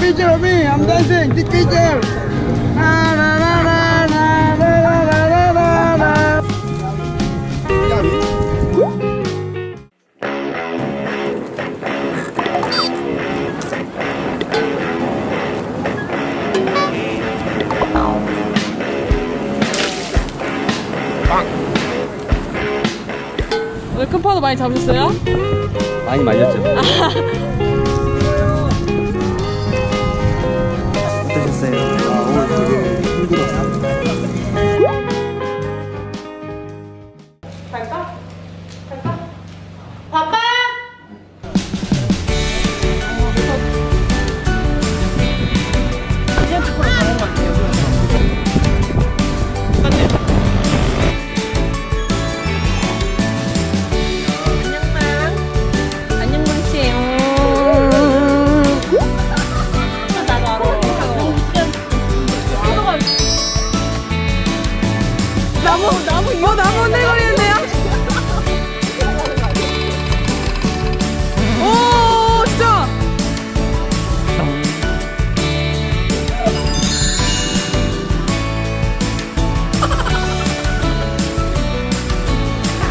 picture of me. I'm dancing. Take picture. Na, na, na, na, na, na, na, na, na, na. 오늘 큰 파도 많이 잡으셨어요? 많이 말렸죠. 있어요.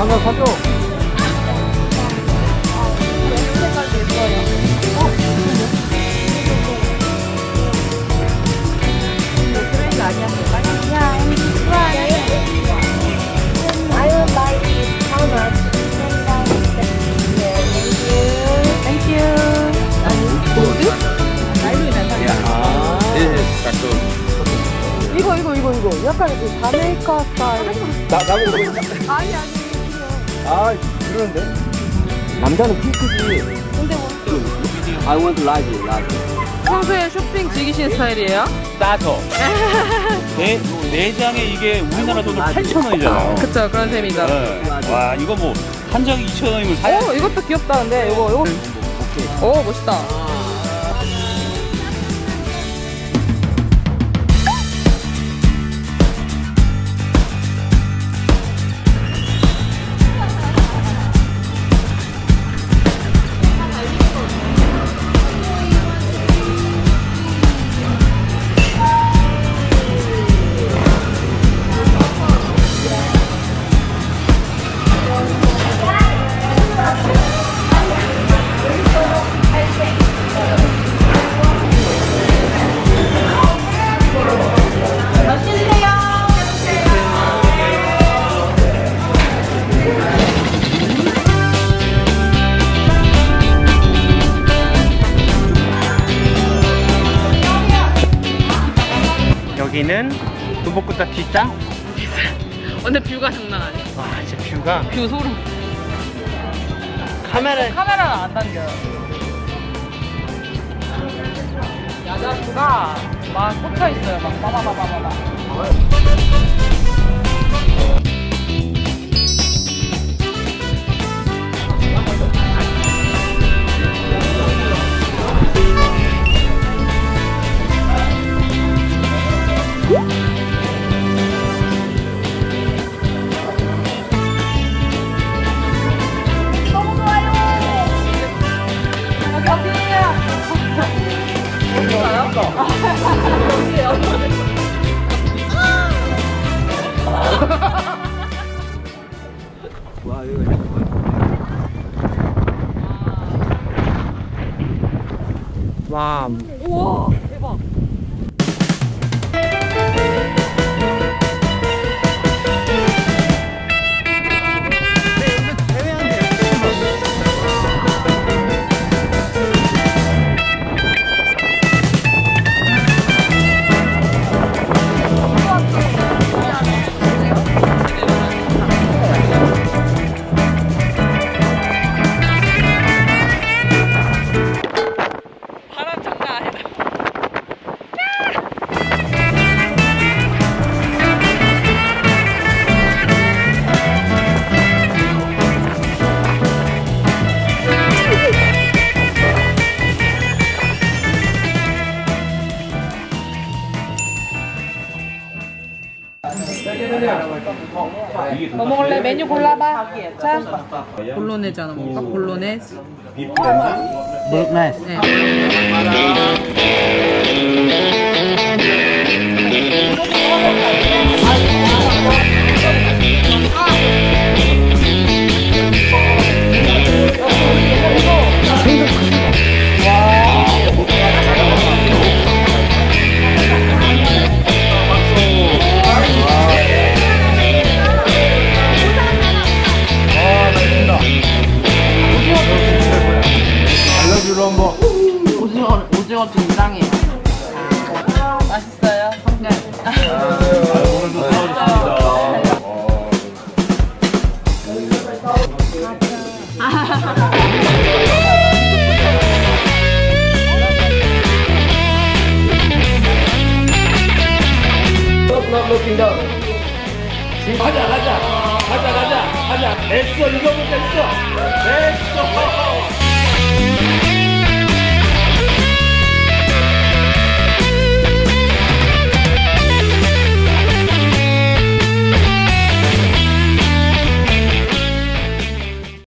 아, 네, 가끔. 이거 이거 이거 이거 약간 그 자메이카 스타일 나, 나보고. 아니 아니 아, 그러는데? 남자는 핑크지. 근데 뭐 I want large, large. 평소에 쇼핑 즐기시는 스타일이에요? 싸죠. 네, 내장에 이게 우리나라 돈으로 8,000원이잖아요. 그쵸 그런 셈이죠 와, 이거 뭐, 한 장에 2,000원이면 사야 오 이것도 귀엽다 근데 이거 이거 오 멋있다 여기는 두복구타 뒷장? 근데 뷰가 장난 아니야 와, 진짜 뷰가. 뷰 소름 카메라에. 카메라는 안 당겨요 야자수가 막 꽂혀 있어요 막 빠바바바바바 와, 우와 대박 뭐 먹을래? 메뉴 골라봐. 자. 볼로네즈 하나 먹을까? 볼로네즈. 볼로네즈. 네. 가자 가자. 가자 가자. 가자. 됐어 이거면 됐어. 됐어